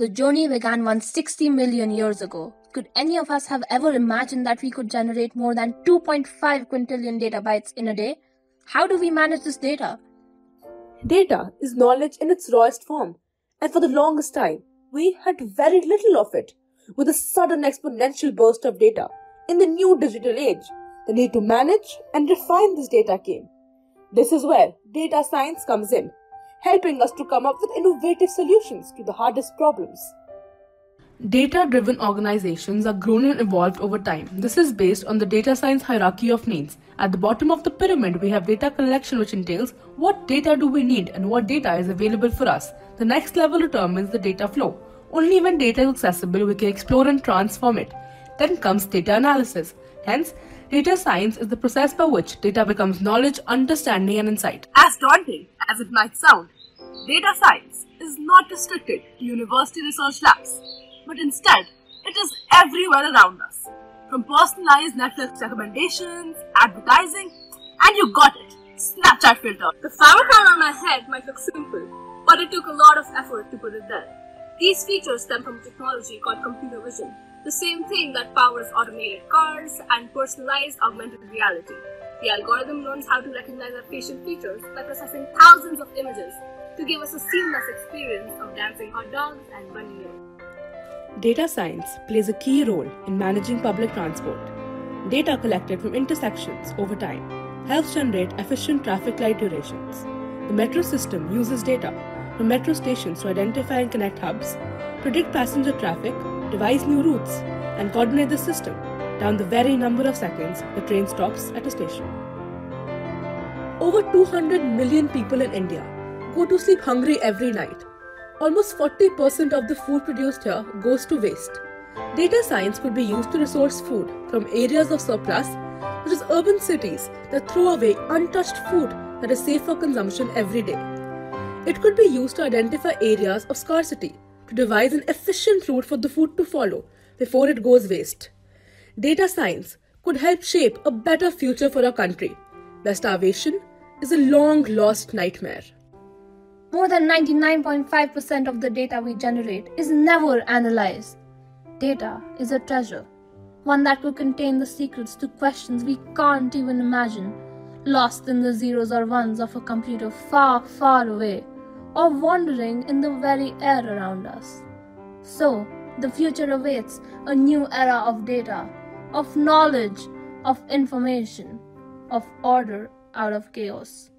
The journey began 160 million years ago. Could any of us have ever imagined that we could generate more than 2.5 quintillion data bytes in a day? How do we manage this data? Data is knowledge in its rawest form, and for the longest time, we had very little of it. With a sudden exponential burst of data in the new digital age, the need to manage and refine this data came. This is where data science comes in, helping us to come up with innovative solutions to the hardest problems. Data driven organizations are grown and evolved over time. This is based on the data science hierarchy of needs. At the bottom of the pyramid, we have data collection, which entails what data do we need and what data is available for us. The next level determines the data flow. Only when data is accessible, we can explore and transform it. Then comes data analysis. Hence, data science is the process by which data becomes knowledge, understanding, and insight. As daunting as it might sound, data science is not restricted to university research labs but instead, it is everywhere around us. From personalized Netflix recommendations, advertising, and you got it, Snapchat filter. The flower crown on my head might look simple, but it took a lot of effort to put it there. These features stem from technology called computer vision, the same thing that powers automated cars and personalized augmented reality. The algorithm learns how to recognize our facial features by processing thousands of images to give us a seamless experience of dancing hot dogs and bunny ears. Data science plays a key role in managing public transport. Data collected from intersections over time helps generate efficient traffic light durations. The metro system uses data from metro stations to identify and connect hubs, predict passenger traffic, devise new routes, and coordinate the system down the very number of seconds the train stops at a station. Over 200 million people in India go to sleep hungry every night almost 40% of the food produced here goes to waste. Data science could be used to resource food from areas of surplus, such as urban cities that throw away untouched food that is safe for consumption every day. It could be used to identify areas of scarcity to devise an efficient route for the food to follow before it goes waste. Data science could help shape a better future for our country, where starvation is a long lost nightmare. More than 99.5% of the data we generate is never analyzed. Data is a treasure, one that could contain the secrets to questions we can't even imagine, lost in the zeros or ones of a computer far, far away, or wandering in the very air around us. So, the future awaits a new era of data, of knowledge, of information, of order out of chaos.